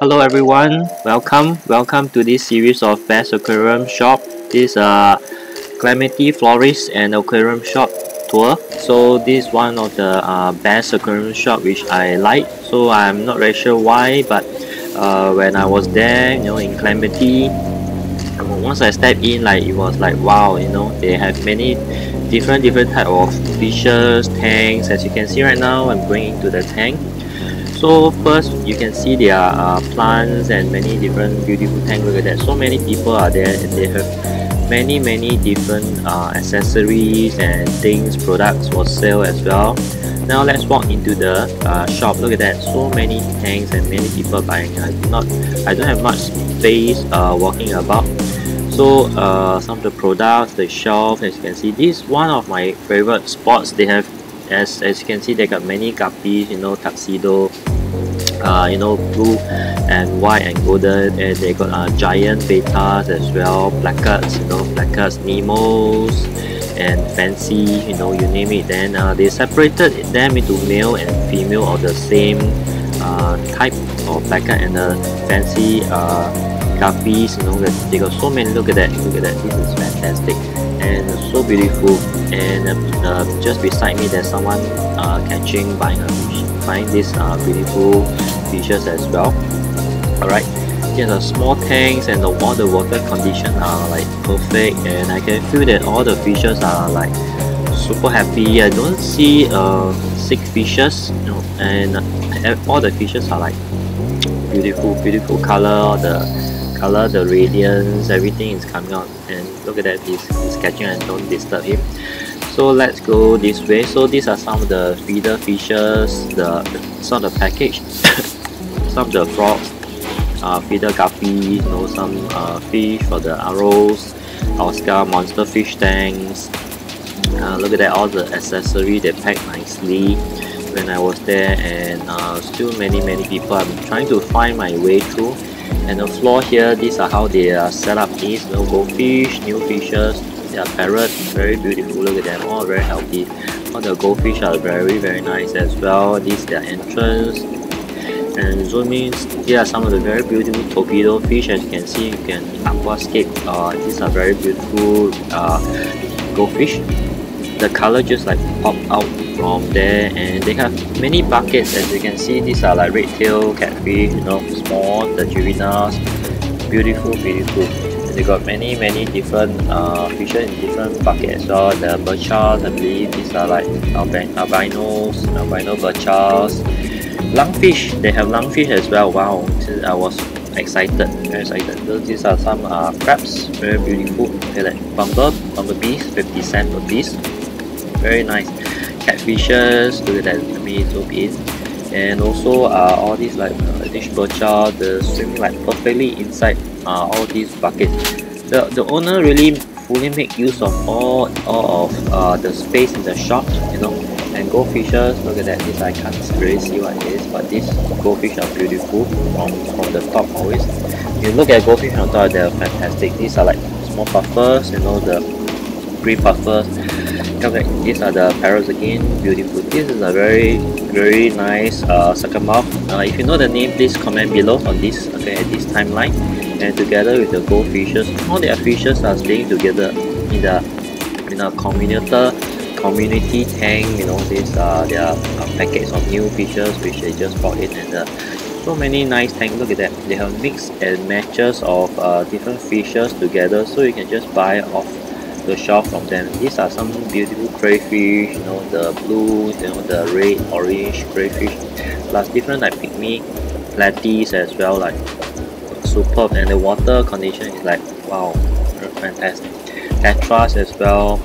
Hello everyone, welcome, welcome to this series of Best Aquarium Shop. This is uh Clementi Florist and Aquarium Shop tour. So this is one of the uh, best aquarium shop which I like. So I'm not really sure why, but uh, when I was there, you know, in Clementi, once I stepped in, like it was like wow, you know, they have many different different type of fishes, tanks. As you can see right now, I'm going into the tank so first you can see there are uh, plants and many different beautiful tanks look at that. So many people are there and they have many many different uh, accessories and things products for sale as well. Now let's walk into the uh, shop. Look at that. So many tanks and many people buying. I do not I don't have much space uh, walking about. So uh, some of the products the shelf as you can see this is one of my favorite spots. They have as, as you can see they got many guppies you know tuxedo uh, you know blue and white and golden and they got uh, giant bettas as well plakats you know plakats nemos and fancy you know you name it. Then uh, they separated them into male and female of the same uh, type of plakat and the fancy uh, guppies you know they got so many. Look at that look at that. This is fantastic and so beautiful. And uh, just beside me there's someone uh, catching buying a fish buying these uh, beautiful fishes as well. Alright. Here the small tanks and the, all the water condition are like perfect. And I can feel that all the fishes are like super happy. I don't see uh, sick fishes and all the fishes are like beautiful beautiful color. The color, the radiance, everything is coming out and look at that, he's, he's catching and don't disturb him. So let's go this way. So these are some of the feeder fishes, the some of the package, some of the frogs, uh, feeder guppy, you know, some uh, fish for the arrows, Oscar monster fish tanks. Uh, look at that, all the accessory they packed nicely when I was there and uh, still many many people I'm trying to find my way through and the floor here these are how they are set up. These no goldfish new fishes they are parrots very beautiful. Look at them all very healthy. All the goldfish are very very nice as well. This is their entrance. And zooming here are some of the very beautiful torpedo fish. As you can see you can aquascape. Uh, these are very beautiful uh, goldfish the color just like pop out from there and they have many buckets as you can see. These are like red tail catfish you know small the juveniles beautiful beautiful. And they got many many different uh, fishes in different buckets as well. The birchas I believe these are like albinos albino birchas. Lungfish they have lungfish as well. Wow I was excited very excited. So these are some uh, crabs very beautiful okay like bumble bumblebees 50 cent per piece. Very nice. Catfishes look at that me zoom in and also uh, all these like uh, dish bircha the swimming like perfectly inside uh, all these buckets. The the owner really fully make use of all all of uh, the space in the shop you know goldfishes look at that this I can't really see what it is but these goldfish are beautiful from from the top always. You look at goldfish on top they're fantastic. These are like small puffers you know the green puffers. Come back, these are the parrots again beautiful. This is a very very nice uh, mouth. uh, if you know the name please comment below on this okay at this timeline. And together with the goldfishes all the fishes are staying together in the in a community community tank you know these are their uh, packets of new fishes which they just brought in and uh, so many nice tanks look at that they have mix and matches of uh, different fishes together so you can just buy off the shelf from them. These are some beautiful crayfish, you know, the blue, you know, the red, orange crayfish, plus different like pygmy platies as well, like superb, and the water condition is like wow, fantastic. Tetras as well,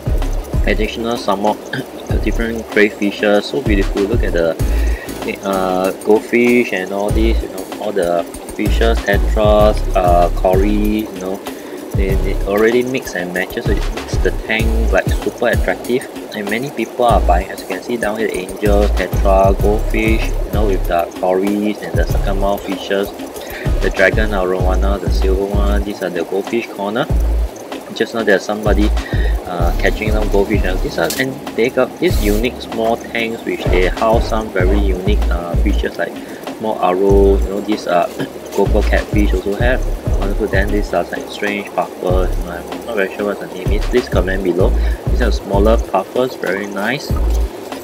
additional some more different crayfishes, so beautiful. Look at the uh, goldfish and all these, you know, all the fishes, tetras, uh, cory, you know, they, they already mix and matches so it makes the tank like super attractive. And many people are buying as you can see down here angels tetra goldfish you know with the cories and the second fishes. The dragon arowana the silver one these are the goldfish corner just now there's somebody uh, catching some goldfish and these are and they got these unique small tanks which they house some very unique uh, fishes like small arrow you know these are cocoa catfish also have. Wonderful then these are like strange puffers you know, I'm not very sure what the name is. Please comment below. These are smaller puffers very nice.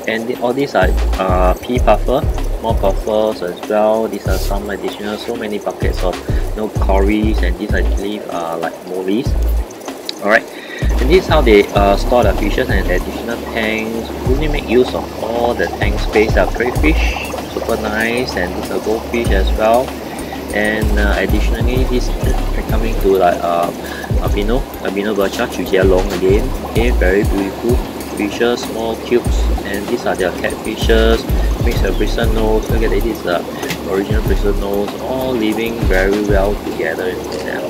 And the, all these are uh, pea puffer more puffers as well. These are some additional so many buckets of you know cories and these I believe are like mollies alright. And this is how they uh, store the fishes and additional tanks. Really make use of all the tank space. They crayfish super nice and these are goldfish as well. And uh, additionally this is coming to like uh, albino albino bircha long again. Okay very beautiful fishes small cubes. And these are their catfishes. Mixed with bristle nose. Look at it this is the original bristle nose. All living very well together in there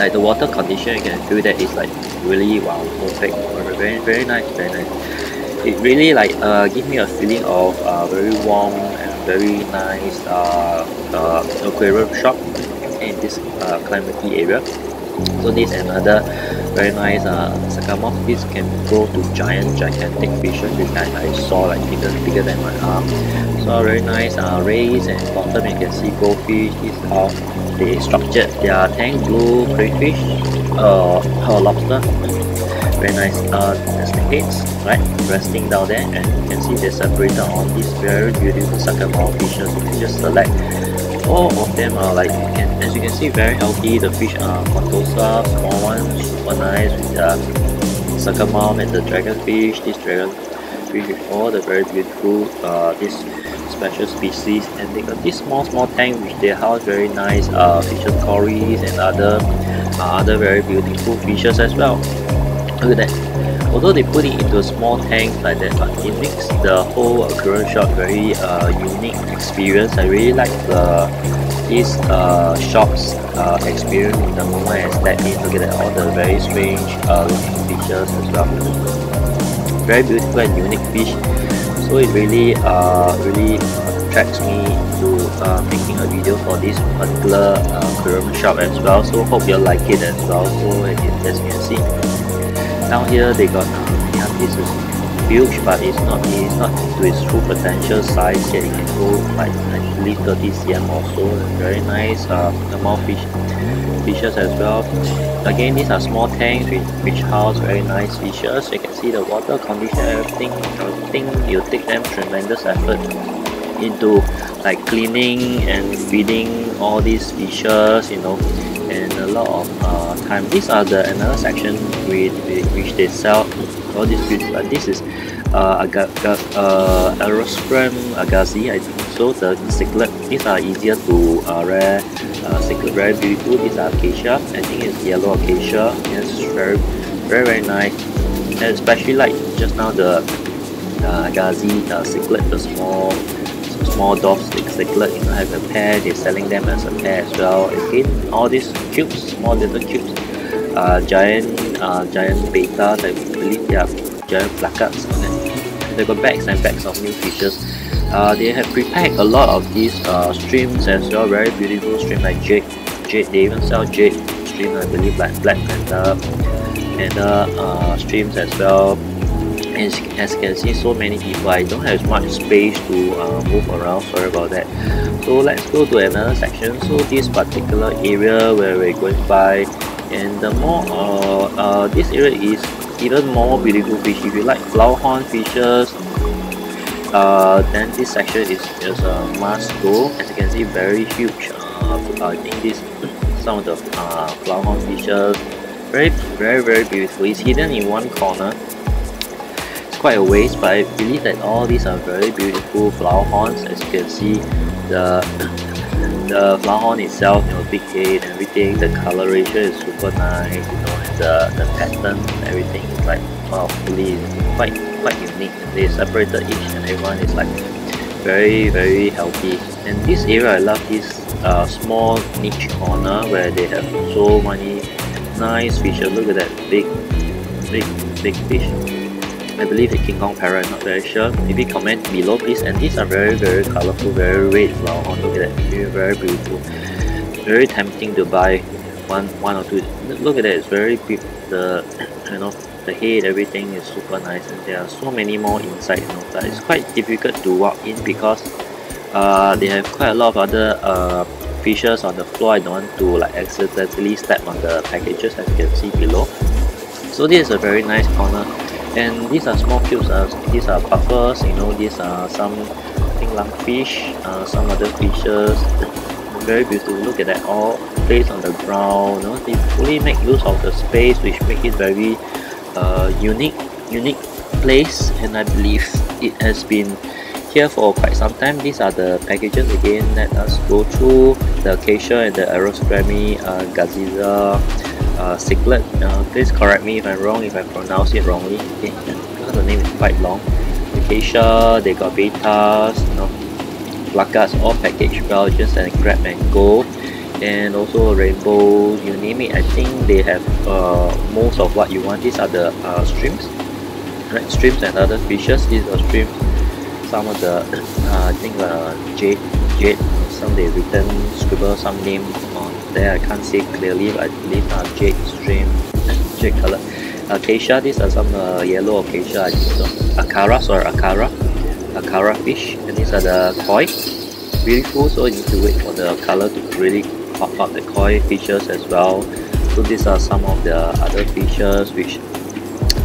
like the water condition you can feel that it's like really wow perfect very very nice very nice. It really like uh, give me a feeling of uh, very warm and very nice uh, uh, aquarium shop in this uh, area. So this another very nice uh, Sakamov this can grow to giant gigantic fishes this guy I saw like bigger bigger than my arm. So very nice uh, rays and bottom you can see goldfish this is how they are tank blue crayfish uh, or lobster. Very nice. Uh, heads right? Resting down there and you can see they separated on these very beautiful Sakamov fishes. You can just select. All of them are like you can, as you can see very healthy. The fish are contosa small ones super nice with the Sakamov and the dragonfish this with all the very beautiful uh, this special species and they got this small small tank which they house very nice uh, fishes cories and other uh, other very beautiful fishes as well. Look at that. Although they put it into a small tank like that but it makes the whole aquarium shop very uh, unique experience. I really like the this uh, shop's uh, experience in the moment. I step in look at that, all the very strange uh, looking fishes as well very beautiful and unique fish. So it really uh, really attracts me to uh, making a video for this particular uh, aquarium shop as well. So hope you like it as well. So as you can see down here they got uh, yeah this is huge but it's not it's not to its true potential size yet. It can go like actually 30 cm or so very nice. Uh normal fish fishes as well. Again these are small tanks which, which house very nice fishes. You can see the water condition everything I think you take them tremendous effort into like cleaning and feeding all these fishes you know lot of uh, time. These are the another section with, which they sell all these fish but this is uh, aga, uh, Aerospram agassiz I think so the cichlid these are easier to uh, rear uh, cichlid very beautiful. These are acacia. I think it's yellow acacia. Yes very very very nice. And especially like just now the uh, agassiz uh, the small small dogs cichlid you know have a pair they're selling them as a pair as well. Again all these cubes small little cubes uh, giant uh, giant bettas I believe they are giant plakats they got bags and bags of new fishes uh, they have prepared a lot of these uh, streams as well very beautiful stream like jade jade they even sell jade stream I believe like black panther and uh, streams as well as, as you can see so many people I don't have much space to uh, move around. Sorry about that. So let's go to another section. So this particular area where we're going by and the more uh, uh, this area is even more beautiful fish. If you like flowerhorn fishes uh, then this section is just a must go. As you can see very huge uh, I think this some of the uh, flowerhorn fishes. Very very very beautiful. It's hidden in one corner quite a ways but I believe that all these are very beautiful flower horns. As you can see the the flower horn itself you know big head and everything the coloration is super nice you know and the, the pattern everything is like wow really quite quite unique. They separated each and everyone is like very very healthy. And this area I love this uh, small niche corner where they have so many nice fishes. Look at that big big big fish I believe the King Kong parrot, not very sure. Maybe comment below please. And these are very very colorful, very red flower horn. Look at that, very very beautiful. Very tempting to buy one one or two. Look at that, it's very big. The you know the head, everything is super nice, and there are so many more inside. You know, but it's quite difficult to walk in because uh, they have quite a lot of other uh, fishes on the floor I don't want to like accidentally step on the packages as you can see below so this is a very nice corner and these are small cubes uh, these are puffers you know these are some I think lungfish uh, some other fishes. Very beautiful. Look at that. All placed on the ground you know they fully make use of the space which make it very uh, unique unique place. And I believe it has been here for quite some time. These are the packages again let us go through. The acacia and the aerospermy uh, gaziza uh, cichlid. Uh, please correct me if I'm wrong if I pronounce it wrongly. Okay because the name is quite long. Acacia they got bettas you know placas all packaged just and grab and go. And also rainbow you name it. I think they have uh, most of what you want. These are the uh, streams. Right streams and other fishes. These are streams some of the uh, I think uh, jade jade some they written scribble some name on there. I can't see clearly but I believe uh, jade stream jade color. Acacia these are some uh, yellow acacia I think so. Akara sorry acara acara fish and these are the koi. Beautiful so you need to wait for the color to really pop out the koi features as well. So these are some of the other fishes which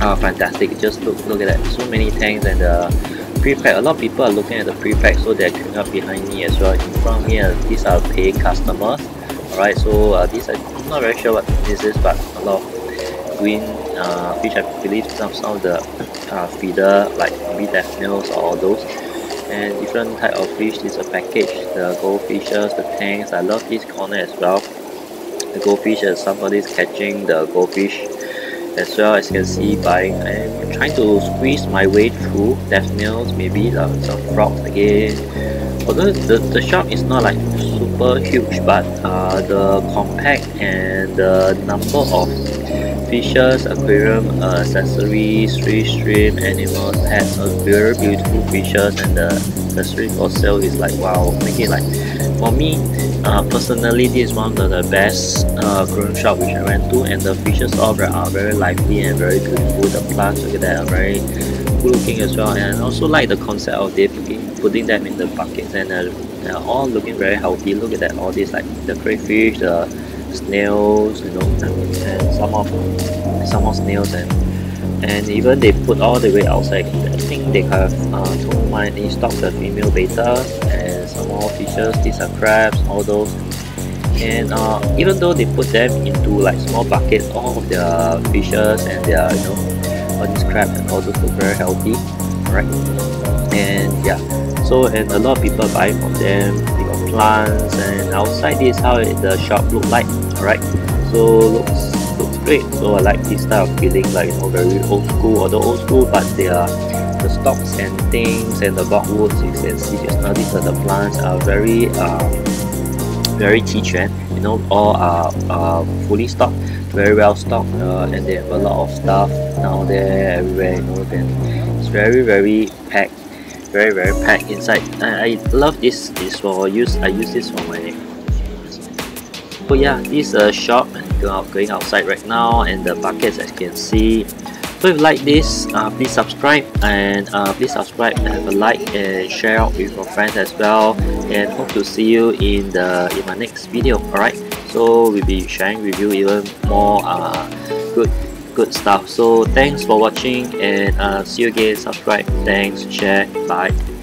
are fantastic. Just look look at that. So many tanks and the uh, pre-pack a lot of people are looking at the pre-pack so they're queuing up behind me as well. In front of me uh, these are paying customers. Alright so uh, these are I'm not very sure what this is but a lot of green uh, fish I believe some, some of the uh, feeder like maybe daphnials or all those. And different type of fish this is a package. The goldfishes the tanks I love this corner as well. The goldfish somebody is somebody's catching the goldfish as well as you can see by I'm trying to squeeze my way through daphnials maybe uh, some frogs again. Although the, the shop is not like super huge but uh, the compact and the number of fishes, aquarium, uh, accessories, fish, shrimp, animals, pets, are very beautiful fishes and the accessory for sale is like wow, make it like for me uh, personally this is one of the best uh, aquarium shop which I went to and the fishes all are very lively and very beautiful. The plants look at that are very cool looking as well. And I also like the concept of they putting, putting them in the buckets and uh, they're all looking very healthy. Look at that all these like the crayfish the snails you know and some of some more snails and and even they put all the way outside. I think they have uh, two mine in stock the female betta and some more fishes these are crabs all those. And uh, even though they put them into like small buckets all of their fishes and their you know all these crabs and all those look very healthy right? And yeah. So and a lot of people buy from them they got plants and outside this how the shop look like alright so looks looks great. So I like this style of feeling like you know very old school although old school but they are the stocks and things and the boxwoods you can see just now these are the plants are very uh, very teacher you know all are uh, fully stocked very well stocked uh, and they have a lot of stuff down there everywhere you know then it's very very packed very very packed inside. I, I love this this for use I use this for my so yeah this is a shop and going outside right now and the buckets as you can see. So if you like this uh, please subscribe and uh, please subscribe and have a like and share out with your friends as well. And hope to see you in the in my next video alright? So we'll be sharing with you even more uh, good good stuff. So thanks for watching and uh, see you again. Subscribe thanks share bye